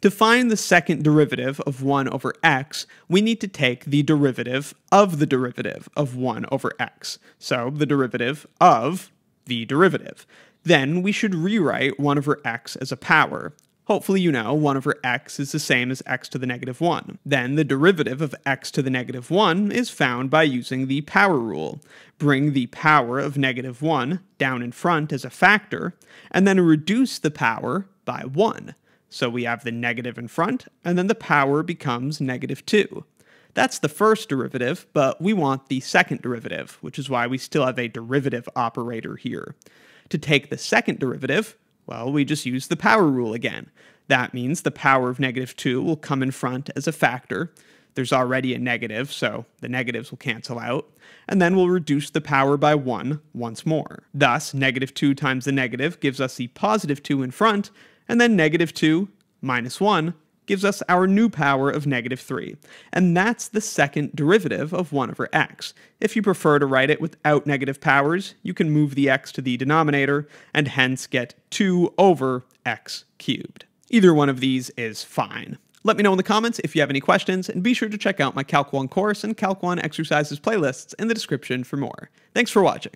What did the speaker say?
To find the second derivative of 1 over x, we need to take the derivative of the derivative of 1 over x. So the derivative of the derivative. Then we should rewrite 1 over x as a power. Hopefully you know 1 over x is the same as x to the negative 1. Then the derivative of x to the negative 1 is found by using the power rule. Bring the power of negative 1 down in front as a factor, and then reduce the power by 1. So we have the negative in front, and then the power becomes negative 2. That's the first derivative, but we want the second derivative, which is why we still have a derivative operator here. To take the second derivative, well, we just use the power rule again. That means the power of negative 2 will come in front as a factor. There's already a negative, so the negatives will cancel out. And then we'll reduce the power by 1 once more. Thus, negative 2 times the negative gives us the positive 2 in front, and then negative 2 minus 1 gives us our new power of negative 3. And that's the second derivative of 1 over x. If you prefer to write it without negative powers, you can move the x to the denominator and hence get 2 over x cubed. Either one of these is fine. Let me know in the comments if you have any questions, and be sure to check out my Calc 1 course and Calc 1 exercises playlists in the description for more. Thanks for watching.